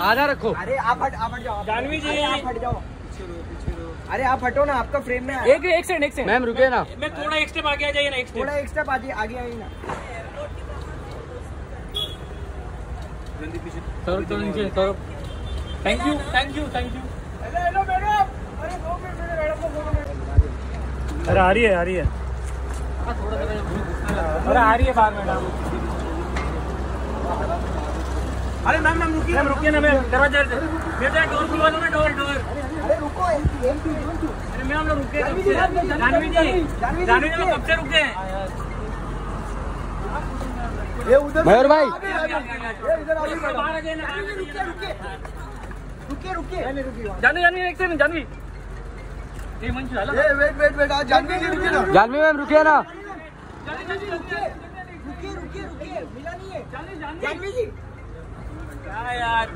आधा रखो। अरे आप हट आप हट जाओ जानवी जी। आप हट जाओ। अरे आप हटो ना आपका फ्रेम में एक एक सेकंड एक सेकंड मैम रुके ना। मैं थोड़ा एक स्टेप आगे आ जाइए ना एक थोड़ा एक स्टेप आगे आगे आइए ना। सौरभ चलो नीचे Saurabh thank you thank you thank you hello hello madam. अरे दो मिनट मेरे मैडम को फ़ोटो अरे आ रही है आ रही है। अरे आ रही है बाहर मैडम। अरे मैम मैम रुकिए मैम रुकिए ना मैम दरवाज़ा बेटा डोर खुलवा दो ना डोर डोर। अरे रुको एक एक मिनट रुको अरे मैम लोग रुके जानवी जी, जानवी जी, जानवी जी जानवी जी, जानवी जी रुकिए। लोग कब से रुके? हैं ये उधर मयूर भाई। ये इधर आगे बाहर आ जाइए ना रुकिए रुकिए रुकिए रुकिए। रुकी वहाँ। जानवी जानवी एक सेकंड जानवी। ये मंच है ए वेट वेट वेट आज जानवी जी रुकिए ना। जानवी मैम रुकिए ना। जानवी जी रुकिए रुकिए रुकिए मिला नहीं है। जानवी जी क्या यार?